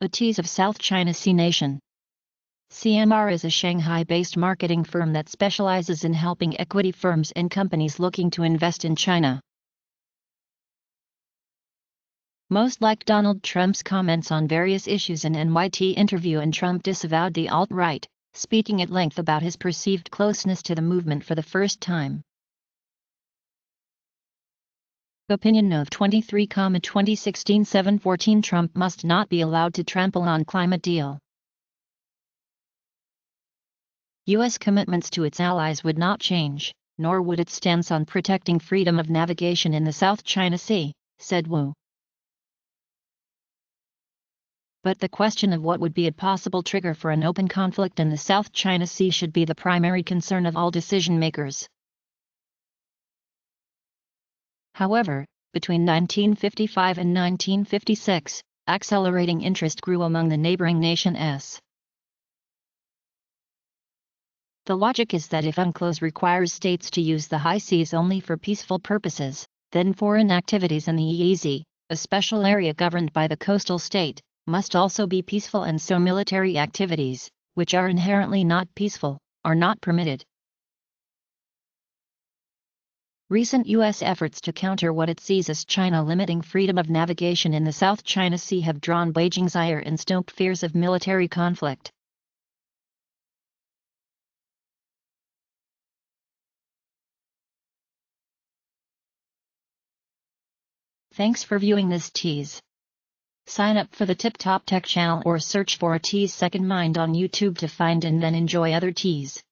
a tease of South China Sea Nation. CMR is a Shanghai-based marketing firm that specializes in helping equity firms and companies looking to invest in China. Most liked Donald Trump's comments on various issues in NYT interview and Trump disavowed the alt-right, speaking at length about his perceived closeness to the movement for the first time. Opinion Note 23, 2016 714 Trump must not be allowed to trample on climate deal. U.S. commitments to its allies would not change, nor would its stance on protecting freedom of navigation in the South China Sea, said Wu. But the question of what would be a possible trigger for an open conflict in the South China Sea should be the primary concern of all decision makers. However, between 1955 and 1956, accelerating interest grew among the neighboring nations. The logic is that if UNCLOS requires states to use the high seas only for peaceful purposes, then foreign activities in the EEZ, a special area governed by the coastal state, must also be peaceful and so military activities, which are inherently not peaceful, are not permitted. Recent U.S. efforts to counter what it sees as China limiting freedom of navigation in the South China Sea have drawn Beijing's ire and stoked fears of military conflict. Thanks for viewing this tease. Sign up for the Tip Top Tech channel or search for a Tease Second Mind on YouTube to find and then enjoy other teas.